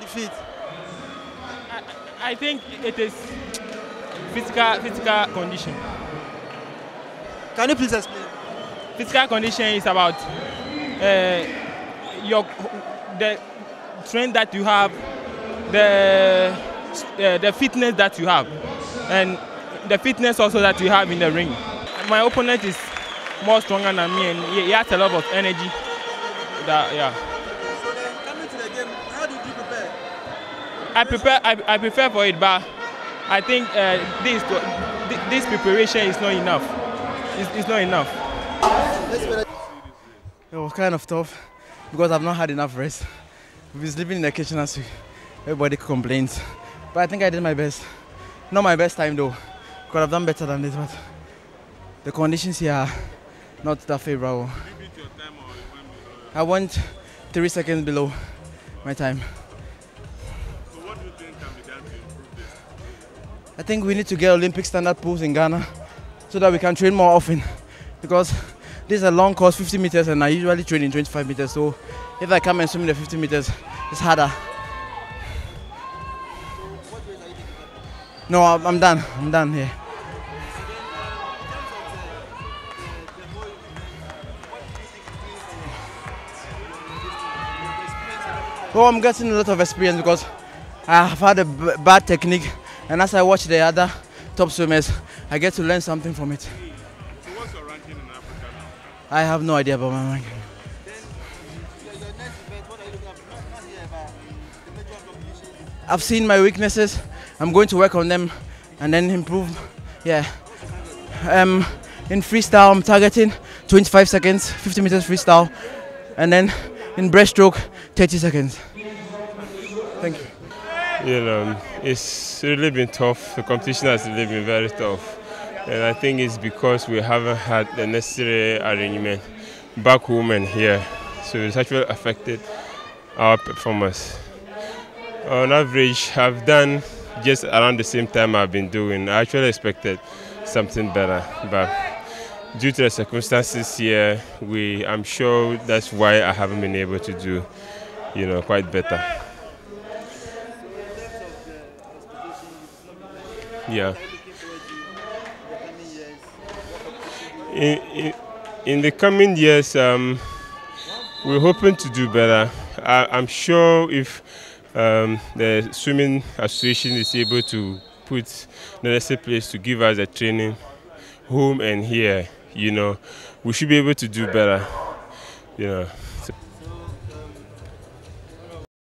defeat? I, I think it is physical physical condition. Can you please explain? Physical condition is about uh, your the strength that you have, the uh, the fitness that you have, and the fitness also that you have in the ring. My opponent is more stronger than me, and he, he has a lot of energy. That yeah. I prepare I, I prepare for it, but I think uh, this this preparation is not enough. It's, it's not enough. It was kind of tough because I've not had enough rest. We've been sleeping in the kitchen as everybody complains. But I think I did my best. Not my best time though. Could have done better than this, but the conditions here are not that favorable. I went three seconds below my time. I think we need to get Olympic standard pools in Ghana so that we can train more often because this is a long course 50 meters and I usually train in 25 meters so if I come and swim in the 50 meters it's harder. No, I'm done. I'm done here. Well, I'm getting a lot of experience because I have had a bad technique, and as I watch the other top swimmers, I get to learn something from it. Who was your ranking in Africa? I have no idea about my ranking. I've seen my weaknesses. I'm going to work on them and then improve. Yeah. Um, in freestyle, I'm targeting 25 seconds, 50 meters freestyle, and then in breaststroke, 30 seconds. Thank you. You know, it's really been tough. The competition has really been very tough. And I think it's because we haven't had the necessary arrangement back home and here. So it's actually affected our performance. On average, I've done just around the same time I've been doing. I actually expected something better, but due to the circumstances here, we I'm sure that's why I haven't been able to do, you know, quite better. Yeah. In, in, in the coming years, um, we're hoping to do better. I, I'm sure if um, the swimming association is able to put the necessary place to give us a training home and here, you know, we should be able to do better, you know.